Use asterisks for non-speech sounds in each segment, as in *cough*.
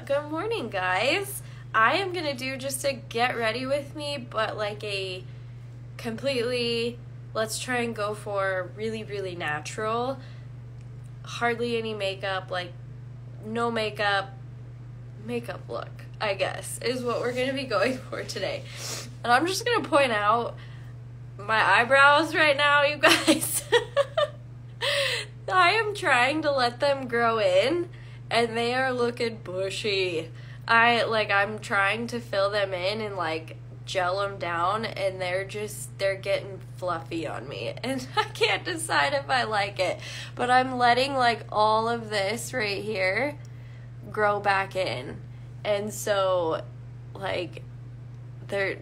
good morning, guys. I am gonna do just a get ready with me, but like a completely let's try and go for really, really natural, hardly any makeup, like no makeup, makeup look, I guess, is what we're gonna be *laughs* going for today. And I'm just gonna point out my eyebrows right now, you *laughs* guys. *laughs* I am trying to let them grow in and they are looking bushy. I like I'm trying to fill them in and like gel them down and they're just they're getting fluffy on me *laughs* and I can't decide if I like it. But I'm letting like all of this right here grow back in. And so like they're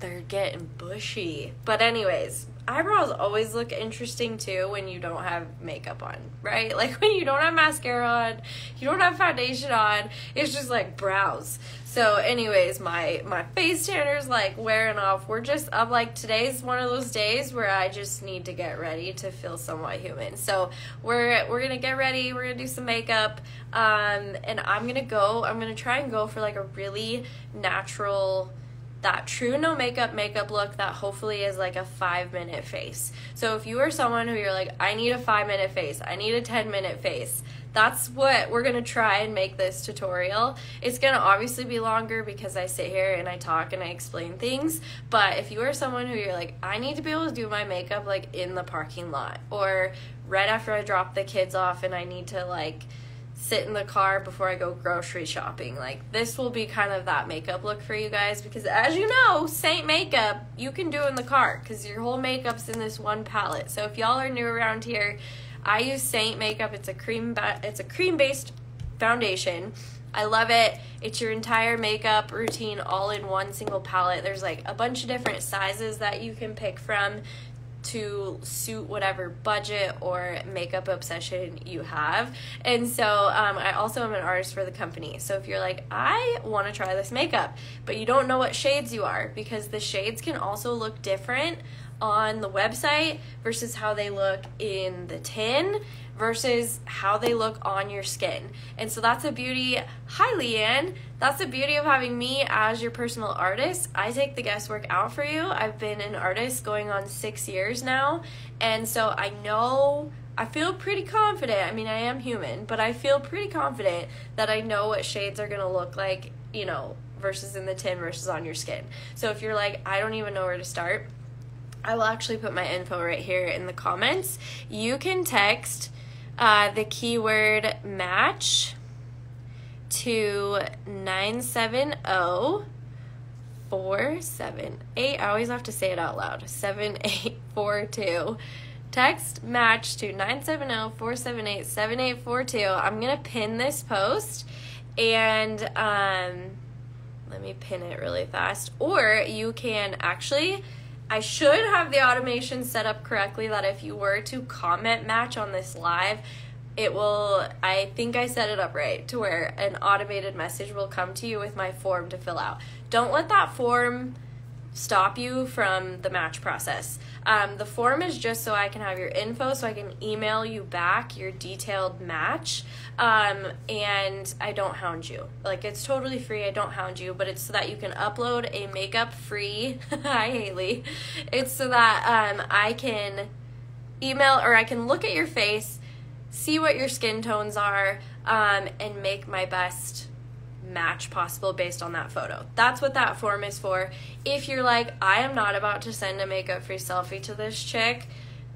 they're getting bushy. But anyways, eyebrows always look interesting too when you don't have makeup on, right? *laughs* Like when you don't have mascara on, you don't have foundation on, it's just like brows. So anyways, my my face tanner's like wearing off. We're just I'm like today's one of those days where I just need to get ready to feel somewhat human. So we're we're gonna get ready, we're gonna do some makeup, um, and I'm gonna go, I'm gonna try and go for like a really natural that true no makeup makeup look that hopefully is like a five minute face. So if you are someone who you're like, I need a five minute face, I need a 10 minute face, that's what we're gonna try and make this tutorial. It's gonna obviously be longer because I sit here and I talk and I explain things. But if you are someone who you're like, I need to be able to do my makeup like in the parking lot or right after I drop the kids off and I need to like sit in the car before I go grocery shopping. Like this will be kind of that makeup look for you guys because as you know, Seint makeup you can do in the car cuz your whole makeup's in this one palette. So if y'all are new around here, I use Seint makeup. It's a cream it's a cream based foundation. I love it. It's your entire makeup routine all in one single palette. There's like a bunch of different sizes that you can pick from to suit whatever budget or makeup obsession you have. And so um, I also am an artist for the company. So if you're like, I want to try this makeup, but you don't know what shades you are, because the shades can also look different on the website versus how they look in the tin versus how they look on your skin. And so that's a beauty. Hi, Leanne. That's the beauty of having me as your personal artist. I take the guesswork out for you. I've been an artist going on six years now. And so I know. I feel pretty confident. I mean, I am human, but I feel pretty confident that I know what shades are going to look like, you know, versus in the tin versus on your skin. So if you're like, I don't even know where to start, I will actually put my info right here in the comments. You can text uh, the keyword match to 970 478. I always have to say it out loud 7842. Text match to 970 478 7842. I'm going to pin this post and um, let me pin it really fast. Or you can actually I should have the automation set up correctly that if you were to comment match on this live, it will I think I set it up right to where an automated message will come to you with my form to fill out. Don't let that form stop you from the match process. Um, the form is just so I can have your info, so I can email you back your detailed match, um, and I don't hound you. Like it's totally free. I don't hound you, but it's so that you can upload a makeup free. *laughs* Hi Haley. It's so that um, I can email or I can look at your face, see what your skin tones are, um, and make my best match possible based on that photo. That's what that form is for. If you're like, I am not about to send a makeup free selfie to this chick,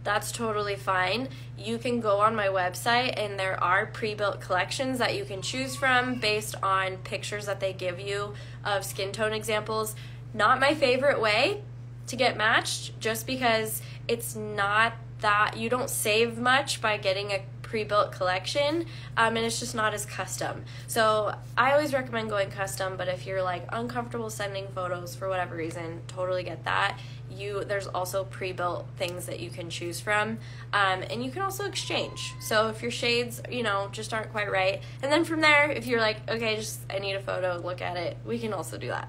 that's totally fine. You can go on my website and there are pre built collections that you can choose from based on pictures that they give you of skin tone examples. Not my favorite way to get matched just because it's not that you don't save much by getting a pre-built collection um, and it's just not as custom. So i always recommend going custom but if you're like uncomfortable sending photos for whatever reason totally get that. You there's also pre-built things that you can choose from um, and you can also exchange. So if your shades you know just aren't quite right and then from there if you're like okay just i need a photo look at it we can also do that.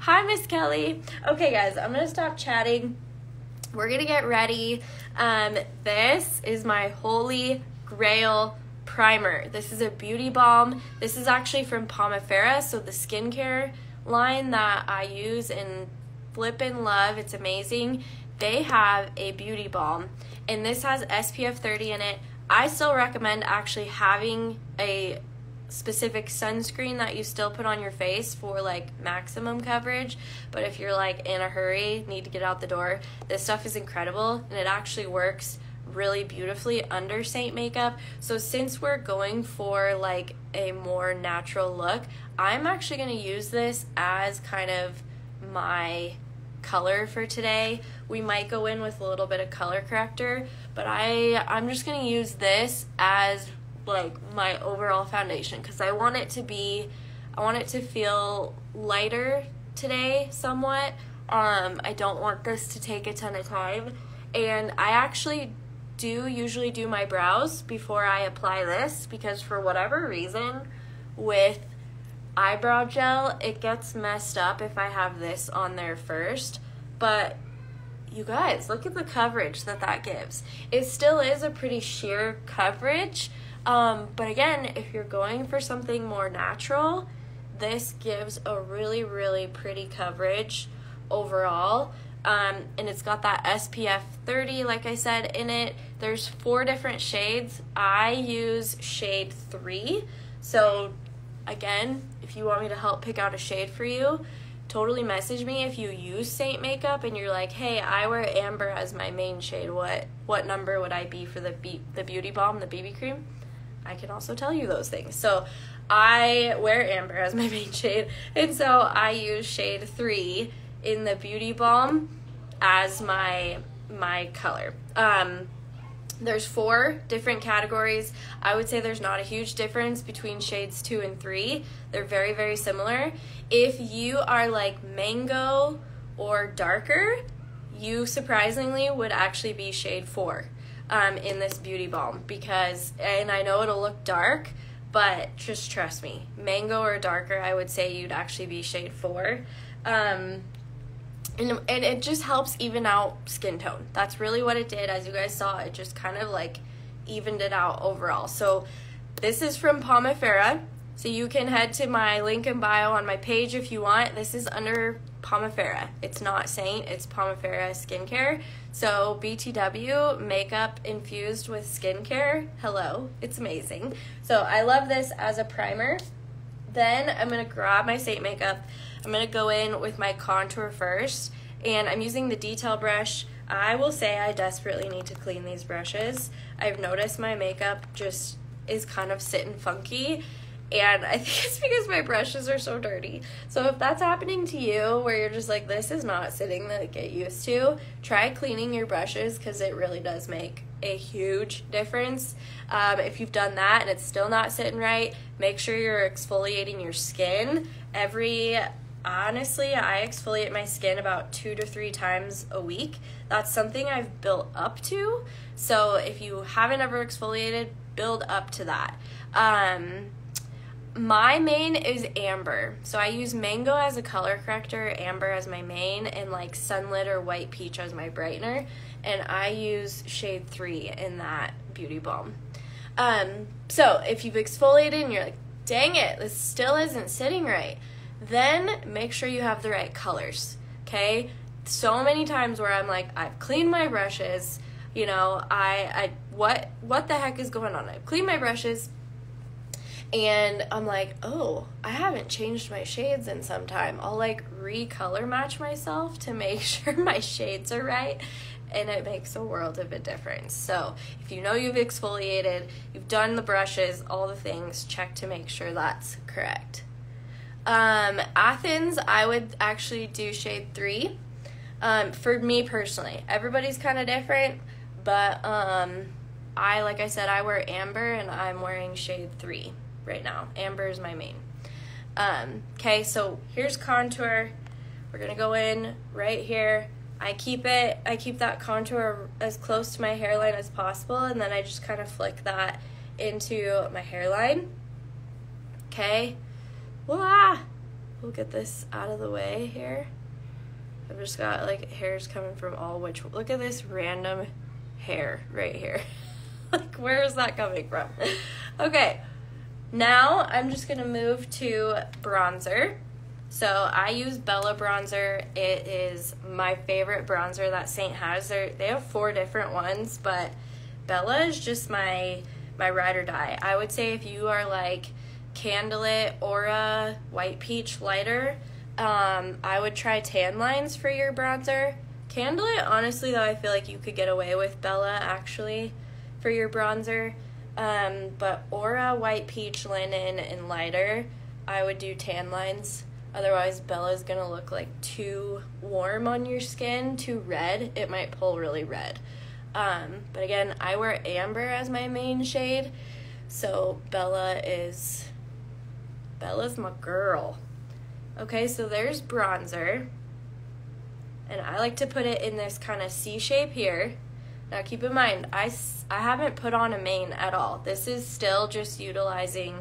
Hi miss kelly. Okay guys i'm gonna stop chatting. We're gonna get ready. Um, this is my holy grail primer. This is a beauty balm. This is actually from Pomifera, so the skincare line that I use in flip and love. It's amazing. They have a beauty balm, and this has SPF 30 in it. I still recommend actually having a specific sunscreen that you still put on your face for like maximum coverage. But if you're like in a hurry, need to get out the door, this stuff is incredible and it actually works really beautifully under Seint makeup. So since we're going for like a more natural look, I'm actually going to use this as kind of my color for today. We might go in with a little bit of color corrector, but I I'm just going to use this as like my overall foundation cuz I want it to be I want it to feel lighter today somewhat. Um I don't want this to take a ton of time and I actually do usually do my brows before I apply this because for whatever reason with eyebrow gel it gets messed up if I have this on there first. But you guys look at the coverage that that gives. It still is a pretty sheer coverage um, but again if you're going for something more natural this gives a really really pretty coverage overall. Um, and it's got that SPF 30, like I said, in it. There's four different shades. I use shade 3. So, again, if you want me to help pick out a shade for you, totally message me if you use Seint makeup and you're like, "Hey, I wear amber as my main shade. What what number would I be for the be- the beauty balm, the BB cream?" I can also tell you those things. So, I wear amber as my *laughs* main shade, and so I use shade 3 in the beauty balm as my my color. Um, there's four different categories. I would say there's not a huge difference between shades two and three. They're very, very similar. If you are like mango or darker, you surprisingly would actually be shade four um, in this beauty balm because, and I know it'll look dark, but just trust me, mango or darker, I would say you'd actually be shade four. Um, and, and it just helps even out skin tone. That's really what it did. As you guys saw, it just kind of like evened it out overall. So this is from Pomifera. So you can head to my link in bio on my page if you want. This is under Pomifera. It's not Seint, it's Pomifera skincare. So BTW makeup infused with skincare. Hello, it's amazing. So I love this as a primer. Then I'm gonna grab my Seint makeup. I'm to go in with my contour first, and I'm using the detail brush. I will say I desperately need to clean these brushes. I've noticed my makeup just is kind of sitting funky, and I *laughs* think it's because my brushes are so dirty. So if that's happening to you, where you're just like, this is not sitting that I get used to, try cleaning your brushes because it really does make a huge difference. Um, if you've done that and it's still not sitting right, make sure you're exfoliating your skin every honestly, I exfoliate my skin about two to three times a week. That's something I've built up to. So if you haven't ever exfoliated, build up to that. Um, my main is amber. So I use mango as a color corrector, amber as my main, and like sunlit or white peach as my brightener. And I use shade three in that beauty balm. Um, so if you've exfoliated and you're like, dang it, this still isn't sitting right then make sure you have the right colors, okay? So many times where I'm like, I've cleaned my brushes, you know, I, I, what, what the heck is going on? I've cleaned my brushes, and I'm like, oh, I haven't changed my shades in some time. I'll like recolor match myself to make *laughs* sure my shades are right, and it makes a world of a difference. So, if you know you've exfoliated, you've done the brushes, all the things, check to make sure that's correct. Um, Athens, I would actually do shade three. Um, for me personally, everybody's kind of different, but um, I, like I said, I wear amber and I'm wearing shade three right now. Amber is my main. Um, okay, so here's contour. We're gonna go in right here. I keep it, I keep that contour as close to my hairline as possible, and then I just kind of flick that into my hairline. Okay, Wah! We'll get this out of the way here. I've just got like hairs coming from all which. Look at this random hair right here. *laughs* like, where is that coming from? *laughs* okay, now I'm just gonna move to bronzer. So I use Bella bronzer. It is my favorite bronzer that Seint has. They they have four different ones, but Bella is just my my ride or die. I would say if you are like Candlelit Aura White Peach Lighter, um, I would try Tan Lines for your bronzer. Candlelit, honestly though, I feel like you could get away with Bella actually for your bronzer. Um, but Aura White Peach Linen and Lighter, I would do Tan Lines. Otherwise, Bella's gonna look like too warm on your skin, too red. It might pull really red. Um, but again, I wear amber as my main shade, so Bella is Bella's my girl. Okay, so there's bronzer. And I like to put it in this kind of C shape here. Now keep in mind, I, I haven't put on a main at all. This is still just utilizing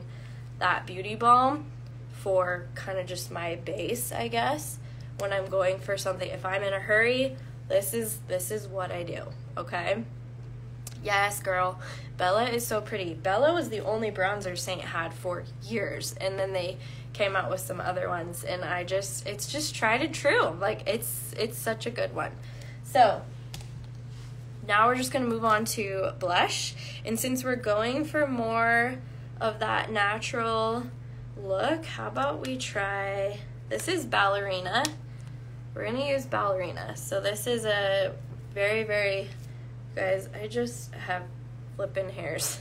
that beauty balm for kind of just my base, I guess. When I'm going for something, if I'm in a hurry, this is this is what I do, okay? Yes, girl. Bella is so pretty. Bella was the only bronzer Seint had for years, and then they came out with some other ones, and I just it's just tried and true. Like it's it's such a good one. So now we're just gonna move on to blush, and since we're going for more of that natural look, how about we try? This is ballerina. We're gonna use ballerina. So this is a very, very, guys, I just have flipping hairs.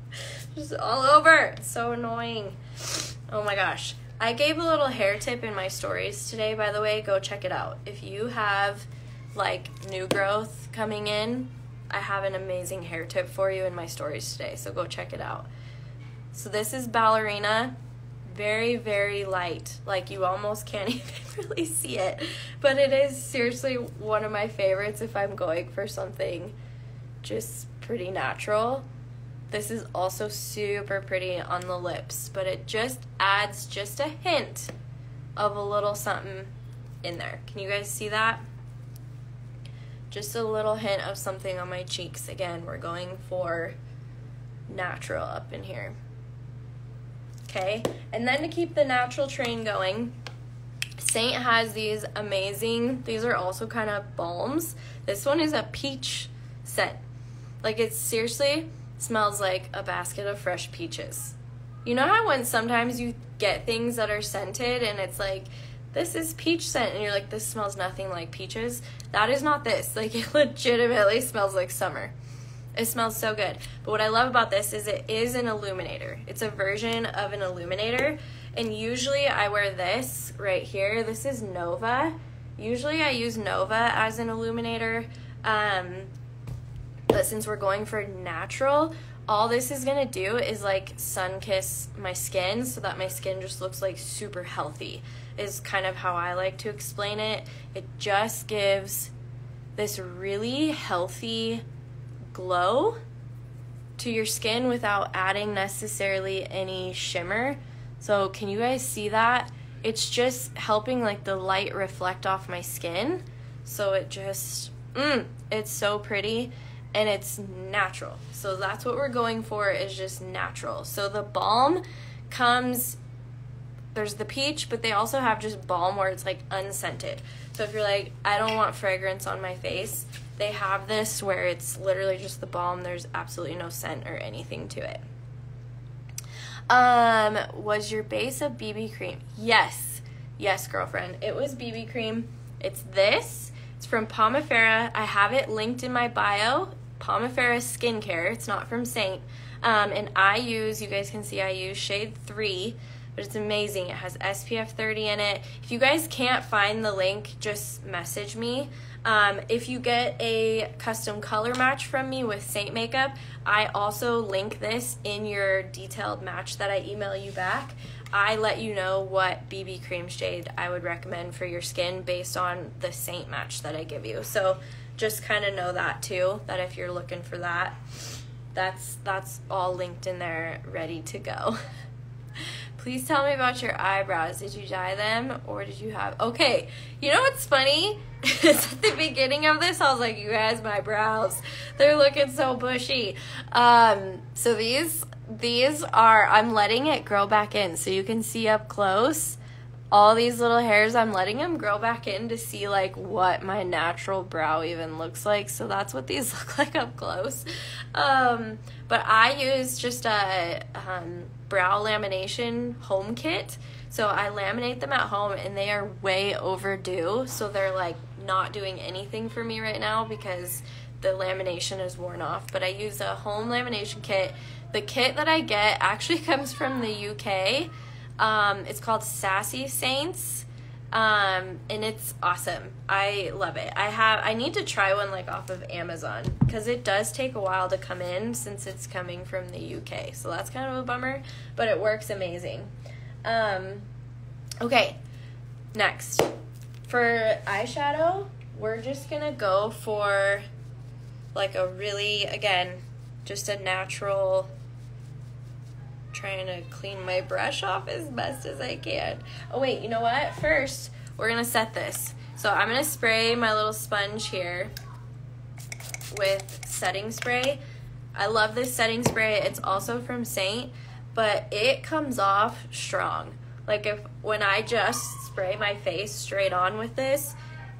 *laughs* just all over. So annoying. Oh my gosh. I gave a little hair tip in my stories today, by the way. Go check it out. If you have like new growth coming in, I have an amazing hair tip for you in my stories today. So go check it out. So this is ballerina very very light like you almost can't *laughs* even really see it but it is seriously one of my favorites if i'm going for something just pretty natural this is also super pretty on the lips but it just adds just a hint of a little something in there can you guys see that just a little hint of something on my cheeks again we're going for natural up in here okay? And then to keep the natural train going, Seint has these amazing, these are also kind of balms. This one is a peach scent. Like it seriously smells like a basket of fresh peaches. You know how when sometimes you get things that are scented and it's like, this is peach scent, and you're like, this smells nothing like peaches? That is not this. *laughs* Like, it legitimately smells like summer. It smells so good. But what I love about this is it is an illuminator. It's a version of an illuminator. And usually I wear this right here. This is Nova. Usually I use Nova as an illuminator. Um, but since we're going for natural, all this is gonna do is like sun kiss my skin so that my skin just looks like super healthy is kind of how I like to explain it. It just gives this really healthy glow to your skin without adding necessarily any shimmer. So, can you guys see that? It's just helping like the light reflect off my skin. So it just mm, it's so pretty and it's natural. So that's what we're going for is just natural. So the balm comes there's the peach, but they also have just balm where it's like unscented. So if you're like, I don't want fragrance on my face, they have this where it's literally just the balm. There's absolutely no scent or anything to it. Um, was your base a BB cream? Yes. Yes, girlfriend. It was BB cream. It's this. It's from Pomifera. I have it linked in my bio. Pomifera skincare. It's not from Seint. Um, and I use, you guys can see I use shade 3 but it's amazing. It has SPF 30 in it. If you guys can't find the link, just message me. Um, if you get a custom color match from me with Seint Makeup, I also link this in your detailed match that I email you back. I let you know what BB cream shade I would recommend for your skin based on the Seint match that I give you. So just kind of know that too, that if you're looking for that, that's that's all linked in there ready to go. *laughs* Please tell me about your eyebrows. Did you dye them or did you have. Okay, you know what's funny? *laughs* it's at the beginning of this, I was like, you guys, my brows, they're looking so bushy. Um, so these these are, I'm letting it grow back in so you can see up close all these little hairs i'm letting them grow back in to see like what my natural brow even looks like. So that's what these *laughs* look like up close. Um, but i use just a um, brow lamination home kit. So i laminate them at home and they are way overdue. So they're like not doing anything for me right now because the lamination is worn off. But i use a home lamination kit. The kit that i get actually *laughs* comes from the uk um, it's called Sassy Saints. Um, and it's awesome. I love it. I have I need to try one like off of Amazon because it does take a while to come in since it's coming from the UK. So that's kind of a bummer, but it works amazing. Um, okay, next for eyeshadow, we're just gonna go for like a really again just a natural trying to clean my brush off as best as I can. Oh wait, you know what? First, we're gonna set this. So I'm gonna spray my little sponge here with setting spray. I love this setting spray. It's also from Seint, but it comes off strong. Like if when I just spray my face straight on with this,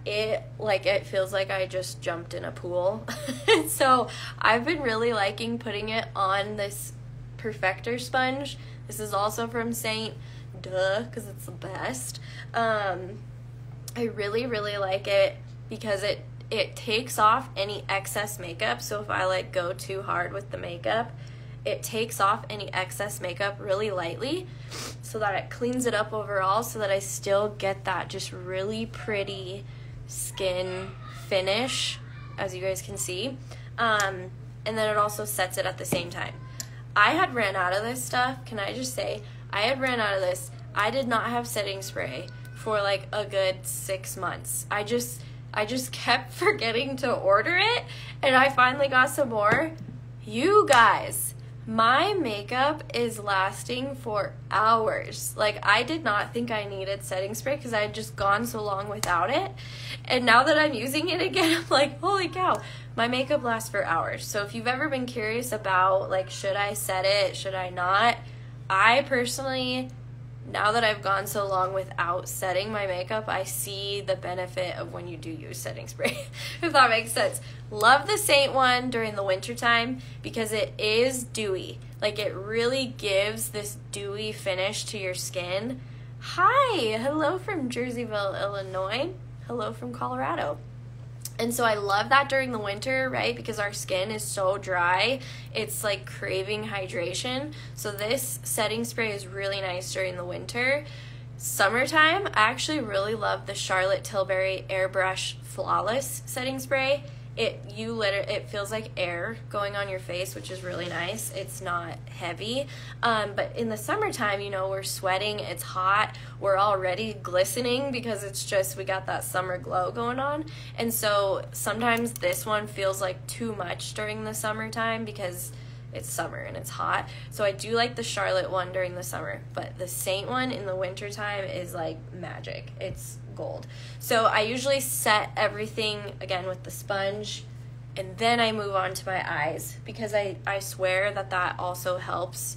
it like it feels like I just jumped in a pool. *laughs* so I've been really liking putting it on this Perfector sponge. This is also from Seint, duh, because it's the best. Um, I really, really like it because it it takes off any excess makeup. So if I like go too hard with the makeup, it takes off any excess makeup really lightly so that it cleans it up overall so that I still get that just really pretty skin finish as you guys can see. Um, and then it also sets it at the same time. I had ran out of this stuff. Can I just say, I had ran out of this. I did not have setting spray for like a good six months. I just, I just *laughs* kept forgetting to order it, and I finally got some more. You guys, my makeup is lasting for hours. Like, I did not think I needed setting spray because I had just gone so long without it. And now that I'm using it again, *laughs* I'm like, holy cow, my makeup lasts for hours. So if you've ever been curious about like should I set it, should I not? I personally now that I've gone so long without setting my makeup, I see the benefit of when you do use setting spray, *laughs* if that makes sense. Love the Seint one during the winter time because it is dewy. Like it really gives this dewy finish to your skin. Hi, hello from Jerseyville, Illinois. Hello from Colorado. And so I love that during the winter, right? Because our skin is so dry, it's like craving hydration. So this setting spray is really nice during the winter. Summertime, I actually really love the Charlotte Tilbury Airbrush Flawless setting spray it you literally it feels like air going on your face which is really nice it's not heavy um, but in the summertime you know we're sweating it's hot we're already glistening because it's just we got that summer glow going on and so sometimes this one feels like too much during the summertime because it's summer and it's hot. So I do like the Charlotte one during the summer, but the Seint one in the wintertime is like magic. It's gold. So I usually set everything again with the sponge and then I move on to my eyes because I, I swear that that also helps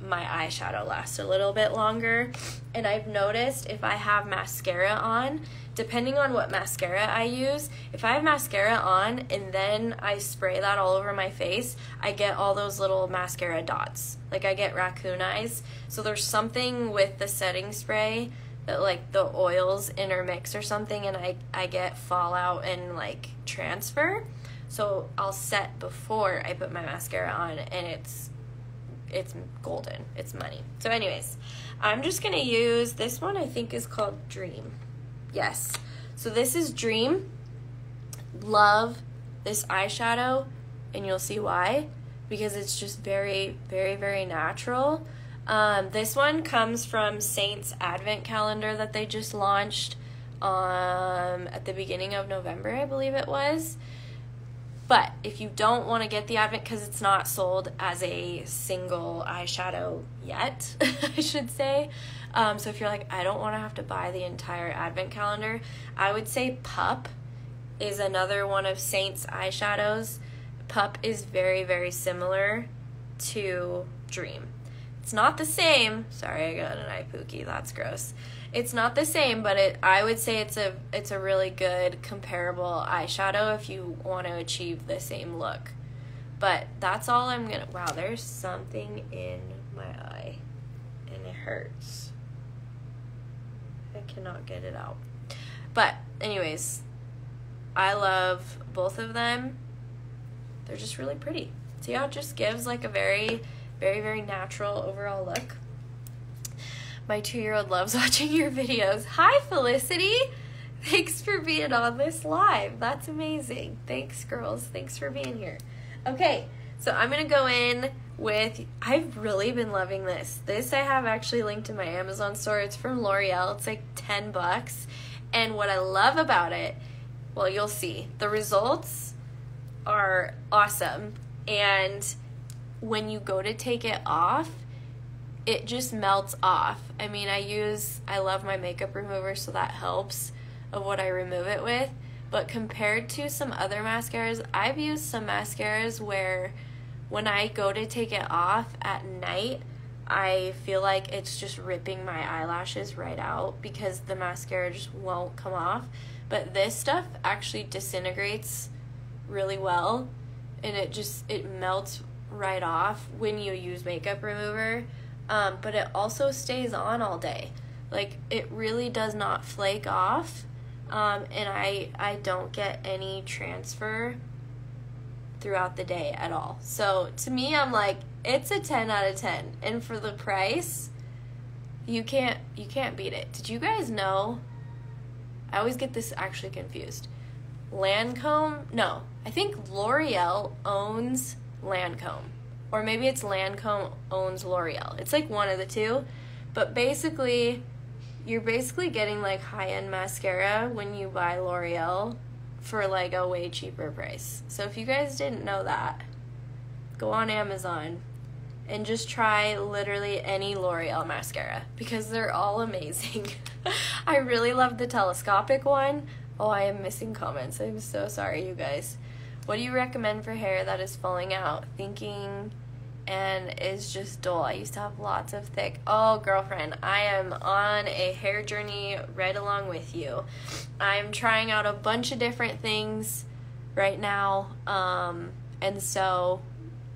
my eyeshadow last a little bit longer. And I've noticed if I have mascara on, depending on what mascara I use, if I have mascara on and then I spray that all over my face, I get all those little mascara dots. Like I get raccoon eyes. So there's something with the setting spray Uh, like the oils intermix or something and I, I get fallout and like transfer. So I'll set before I put my mascara on and it's it's golden. It's money. So anyways, I'm just going to use this one I think is called Dream. Yes. So this is Dream. Love this eyeshadow and you'll see why because it's just very very very natural. Um, this one comes from Seint's Advent calendar that they just launched um, at the beginning of November, I believe it was. But if you don't want to get the Advent because it's not sold as a single eyeshadow yet, *laughs* I should say. Um, so if you're like, I don't want to have to buy the entire Advent calendar, I would say Pup is another one of Seint's eyeshadows. Pup is very, very similar to Dream. It's not the same. Sorry, I got an eye pookie. That's gross. It's not the same, but it I would say it's a it's a really good comparable eyeshadow if you want to achieve the same look. But that's all I'm gonna. Wow, there's something in my eye, and it hurts. I cannot get it out. But anyways, I love both of them. They're just really pretty. See how it just gives like a very very, very natural overall look. My two year old loves *laughs* watching your videos. Hi, Felicity! Thanks for being on this live. That's amazing. Thanks, girls. Thanks for being here. Okay, so I'm going to go in with. I've really been loving this. This I have actually linked in my Amazon store. It's from L'Oreal. It's like 10 bucks. And what I love about it, well, you'll see. The results are awesome. And when you go to take it off, it just melts off. I mean, I use, I love my makeup remover, so that helps of what I remove it with. But compared to some other mascaras, I've used some mascaras where when I go to take it off at night, I feel like it's just ripping my eyelashes right out because the mascara just won't come off. But this stuff actually disintegrates really well and it just it melts right off when you use makeup remover, um, but it also stays on all day. Like it really does not flake off, um, and I I don't get any transfer throughout the day at all. So to me, I'm like it's a ten out of ten, and for the price, you can't you can't beat it. Did you guys know? I always get this actually confused. Lancome? No, I think L'Oreal owns Lancome. Or maybe it's Lancome owns L'Oreal. It's like one of the two. But basically, you're basically getting like high end mascara when you buy L'Oreal for like a way cheaper price. So if you guys didn't know that, go on Amazon and just try literally any L'Oreal mascara because they're all amazing. *laughs* I really love the telescopic one. Oh, I am missing comments. I'm so sorry, you guys. What do you recommend for hair that is falling out, thinking, and is just dull? I used to have lots of thick. Oh, girlfriend, I am on a hair journey right along with you. I'm trying out a bunch of different things right now, um, and so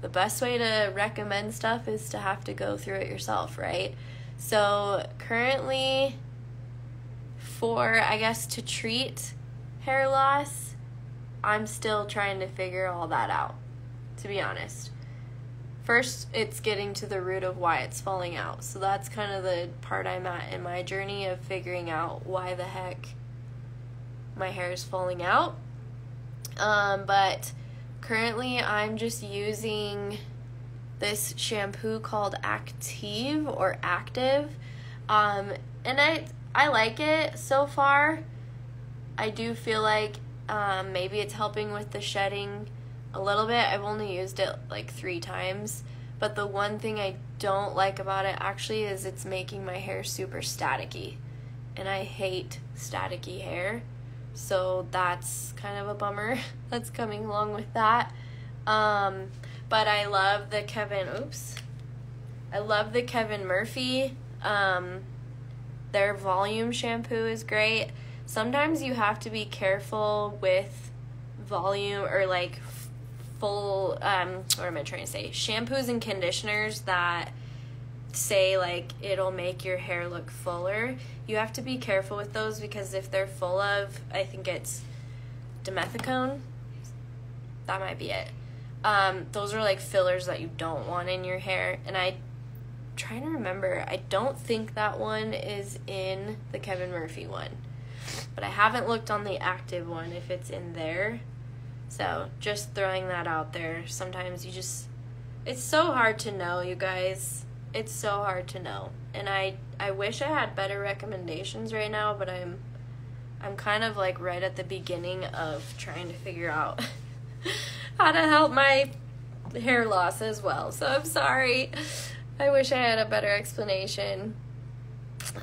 the best way to recommend stuff is to have to go through it yourself, right? So, currently, for I guess to treat hair loss, I'm still trying to figure all that out, to be honest. First, it's getting to the root of why it's falling out. So that's kind of the part I'm at in my journey of figuring out why the heck my hair is falling out. Um, but currently, I'm just using this shampoo called Active or Active. Um, and I I like it so far. I do feel like um, maybe it's helping with the shedding a little bit. I've only used it like three times. But the one thing I don't like about it actually is it's making my hair super staticky. And I hate staticky hair. So that's kind of a bummer *laughs* that's coming along with that. Um, but I love the Kevin, oops. I love the Kevin Murphy. Um, their volume shampoo is great sometimes you have to be careful with volume or like full um what am I trying to say? Shampoos and conditioners that say like it'll make your hair look fuller. You have to be careful with those because if they're full of I think it's dimethicone, that might be it. Um, those are like fillers that you don't want in your hair and I trying to remember. I don't think that one is in the Kevin Murphy one but I haven't looked on the active one if it's in there. So just throwing that out there. Sometimes you just, it's so hard to know, you guys. It's so hard to know. And I, I wish I had better recommendations right now, but I'm, I'm kind of like right at the beginning of trying to figure out *laughs* how to help my hair loss as well. So I'm sorry. I wish I had a better explanation.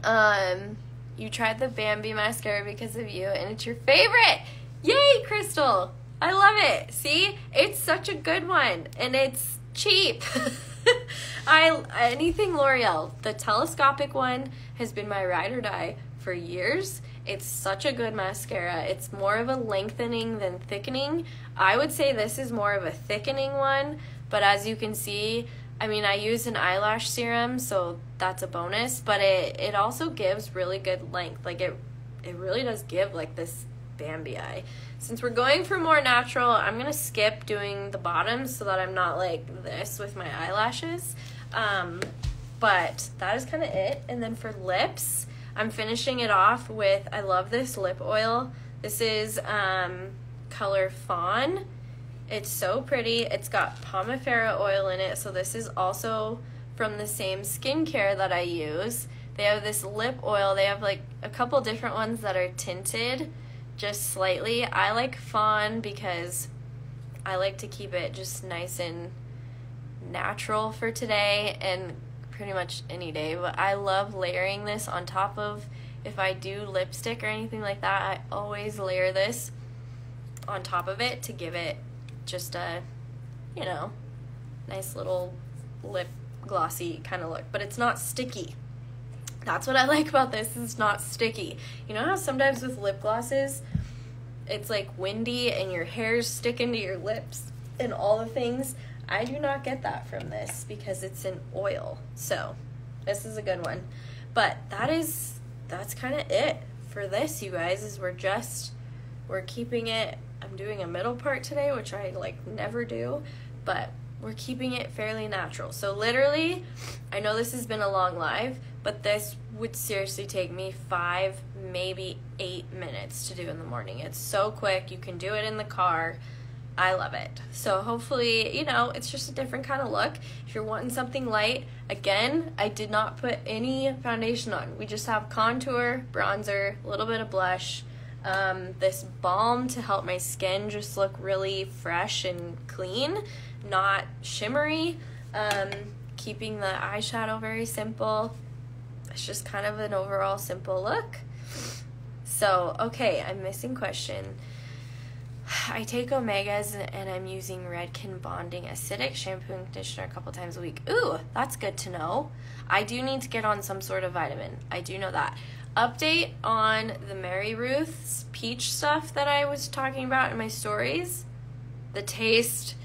Um, you tried the Bambi mascara because of you, and it's your favorite. Yay, Crystal! I love it. See, it's such a good one, and it's cheap. *laughs* I anything L'Oreal. The telescopic one has been my ride or die for years. It's such a good mascara. It's more of a lengthening than thickening. I would say this is more of a thickening one, but as you can see, I mean, I use an eyelash serum, so that's a bonus, but it it also gives really good length. Like it it really does give like this Bambi eye. Since we're going for more natural, I'm going to skip doing the bottoms so that I'm not like this with my eyelashes. Um, but that is kind of it. And then for lips, I'm finishing it off with, I love this lip oil. This is um, color Fawn. It's so pretty. It's got Pomifera oil in it. So this is also from the same skincare that I use. They have this lip oil. They have like a couple different ones that are tinted just slightly. I like Fawn because I like to keep it just nice and natural for today and pretty much any day. But I love layering this on top of if I do lipstick or anything like that, I always layer this on top of it to give it just a, you know, nice little lip glossy kind of look. But it's not sticky. That's what I *laughs* like about this. It's not sticky. You know how sometimes with lip glosses, it's like windy and your hairs stick into your lips and all the things. I do not get that from this because it's an oil. So, this is a good one. But that is that's kind of it for this, you guys. Is we're just we're keeping it I'm doing a middle part today, which I like never do, but we're keeping it fairly natural. So literally, I know this has been a long live, but this would seriously take me five, maybe eight minutes to do in the morning. It's so quick. You can do it in the car. I love it. So hopefully, you know, it's just a different kind of look. If you're wanting something light, again, I did not put any foundation on. We just have contour, bronzer, a little bit of blush, um, this balm to help my skin just look really fresh and clean, not shimmery. Um, keeping the eyeshadow very simple. It's just kind of an overall simple look. So, okay, I'm missing question. I take omegas and I'm using Redken Bonding Acidic shampoo and conditioner a couple times a week. Ooh, that's good to know. I do need to get on some sort of vitamin. I do know that. Update on the MaryRuth's peach stuff that I was talking about in my stories. The taste,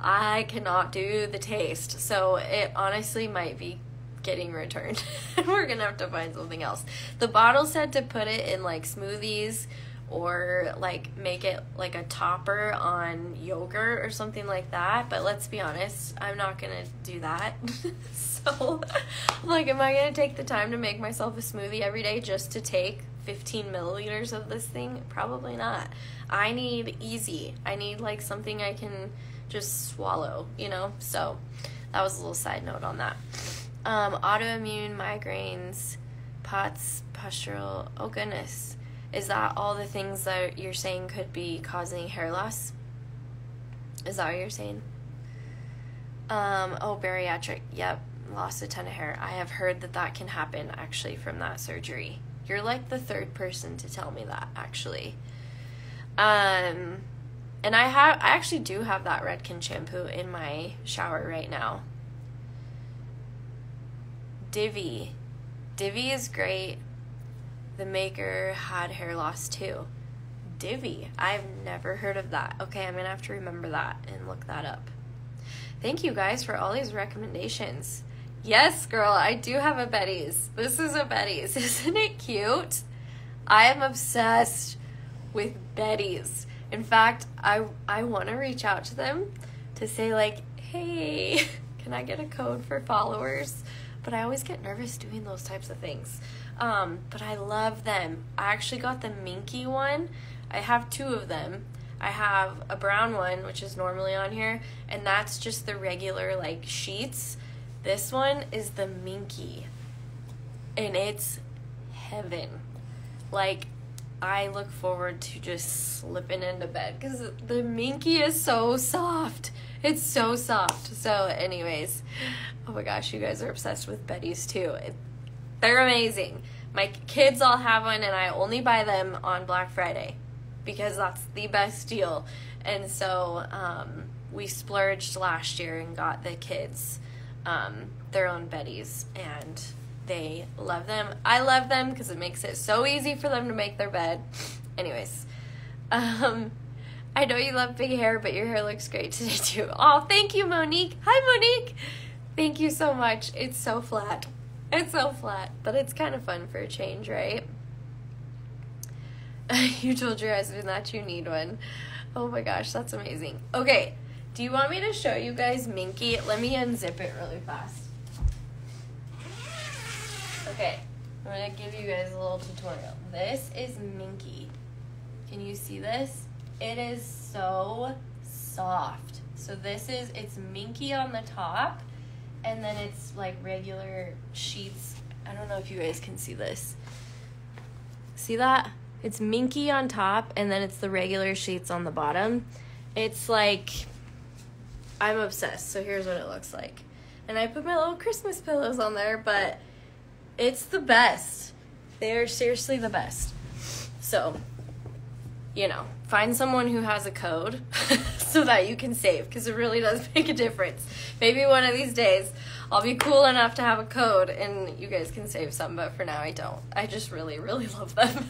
I cannot do the taste. So it honestly might be getting returned. *laughs* We're gonna have to find something else. The bottle said to put it in like smoothies or like make it like a topper on yogurt or something like that. But let's be honest, I'm not gonna do that. *laughs* so, like, am I gonna take the time to make myself a smoothie every day just to take 15 milliliters of this thing? Probably not. I need easy. I need like something I can just swallow, you know? So, that was a little side note on that. Um, autoimmune migraines, POTS, postural. Oh, goodness is that all the things that you're saying could be causing hair loss? Is that what you're saying? Um, oh, bariatric. Yep, lost a ton of hair. I have heard that that can happen actually from that surgery. You're like the third person to tell me that actually. Um, and I have, I actually do have that Redken shampoo in my shower right now. Divi. Divi is great the maker had hair loss too. Divi. I've never heard of that. Okay, I'm gonna have to remember that and look that up. Thank you guys for all these recommendations. Yes, girl, I do have a Beddy's. This is a Beddy's. *laughs* Isn't it cute? I am obsessed with Beddy's. In fact, I I want to reach out to them to say like, "Hey, *laughs* can I get a code for followers?" But I always get nervous doing those types of things. Um, but I love them. I actually got the minky one. I have two of them. I have a brown one, which is normally on here, and that's just the regular like sheets. This one is the minky, and it's heaven. Like, I look forward to just slipping into bed because the minky is so soft. It's so soft. So, anyways, oh my gosh, you guys are obsessed with Beddy's too. They're amazing. My kids all have one, and I only buy them on Black Friday because that's the best deal. And so um, we splurged last year and got the kids um, their own beddies and they love them. I love them because it makes it so easy for them to make their bed. *laughs* Anyways, um, I know you love big hair, but your hair looks great today too. Oh, thank you, Monique. Hi, Monique. Thank you so much. It's so flat. It's so flat, but it's kind of fun for a change, right? *laughs* you told your husband that you need one. Oh my gosh, that's amazing. Okay, do you want me to show you guys Minky? Let me unzip it really fast. Okay, I'm gonna give you guys a little tutorial. This is Minky. Can you see this? It is so soft. So this is, it's Minky on the top, and then it's like regular sheets. I don't know if you guys can see this. See that? It's Minky on top, and then it's the regular sheets on the bottom. It's like, I'm obsessed. So here's what it looks like. And I put my little Christmas pillows on there, but it's the best. They're seriously the best. So, you know, find someone who has a code *laughs* so that you can save because it really does *laughs* make a difference. Maybe one of these days I'll be cool enough to have a code and you guys can save some, but for now I don't. I just really, really *laughs* love them.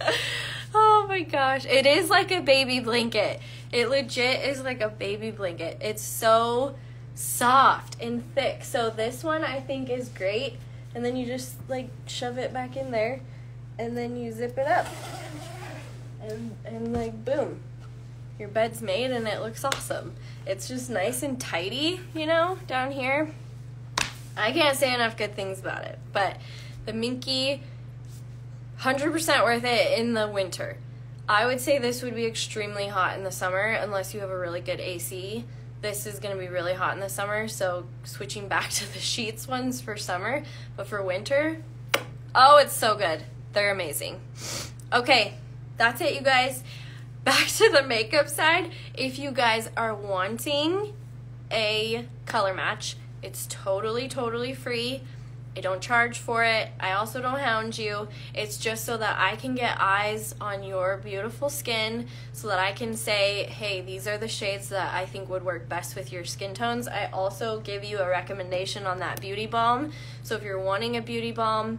*laughs* oh my gosh. It is like a baby blanket. It legit is like a baby blanket. It's so soft and thick. So this one I think is great. And then you just like shove it back in there and then you zip it up. And and like boom. Your bed's made and it looks awesome. It's just nice and tidy, you know, down here. I can't say enough good things about it. But the Minky 100% worth it in the winter. I would say this would be extremely hot in the summer unless you have a really good AC. This is going to be really hot in the summer, so switching back to the sheets ones for summer, but for winter, oh, it's so good. They're amazing. Okay, that's it, you guys. Back to the makeup side. If you guys are wanting a color match, it's totally, totally free. I don't charge for it. I also don't hound you. It's just so that I can get eyes on your beautiful skin so that I can say, hey, these are the shades that I think would work best with your skin tones. I also give you a recommendation on that beauty balm. So if you're wanting a beauty balm,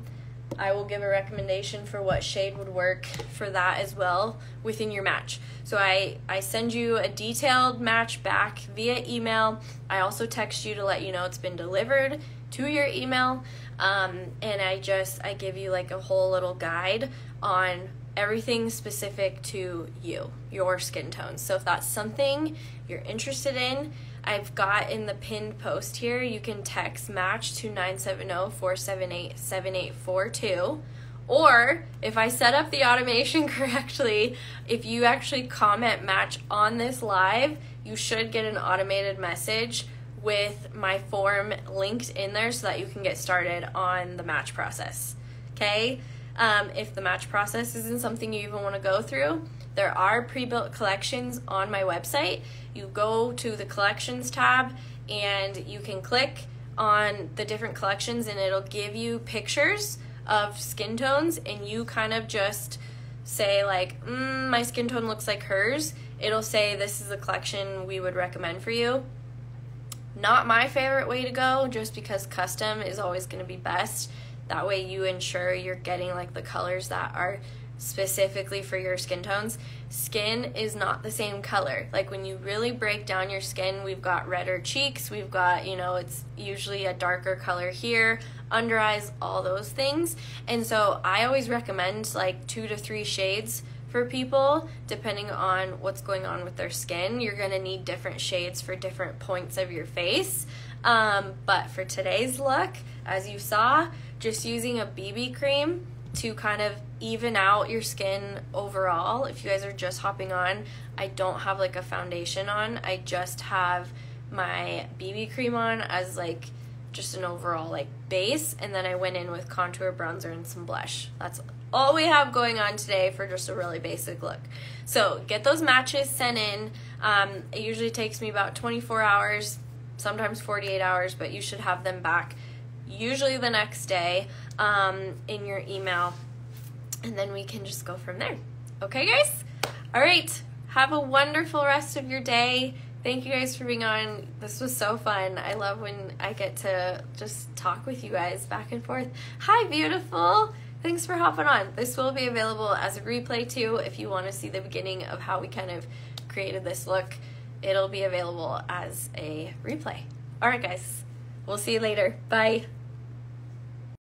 I will give a recommendation for what shade would work for that as well within your match. So I, I send you a detailed match back via email. I also text you to let you know it's been delivered to your email. Um, and I just I give you like a whole little guide on everything specific to you, your skin tones. So if that's something you're interested in, I've got in the pinned post here, you can text match to 970-478-7842. Or if I set up the automation *laughs* correctly, if you actually comment match on this live, you should get an automated message with my form linked in there so that you can get started on the match process. Okay? Um, if the match process isn't something you even want to go through, there are pre built collections on my website. You go to the collections tab and you can click on the different collections and it'll give you pictures of skin tones and you kind of just say like mm, my skin tone looks like hers it'll say this is the collection we would recommend for you not my favorite way to go just because custom is always going to be best. That way you ensure you're getting like the colors that are specifically for your skin tones. Skin is not the same color. Like when you really break down your skin, we've got redder cheeks, we've got, you know, it's usually a darker color here, under eyes, all those things. And so I always recommend like two to three shades for people depending on what's going on with their skin. You're going to need different shades for different points of your face. Um, but for today's look, as you saw, just using a BB cream to kind of even out your skin overall. If you guys are just hopping on, I don't have like a foundation on. I just have my BB cream on as like just an overall like base and then I went in with contour, bronzer and some blush. That's all we have going on today for just a really basic look. So get those matches sent in. Um, it usually takes me about 24 hours, sometimes 48 hours, but you should have them back usually the next day um, in your email. And then we can just go from there. Okay, guys? All right. Have a wonderful rest of your day. thank you guys for being on. This was so fun. I love when I get to just talk with you guys back and forth. Hi, beautiful. Thanks for hopping on. This will be available as a replay too if you want to see the beginning of how we kind of created this look. It'll be available as a replay. All right, guys. We'll see you later. Bye.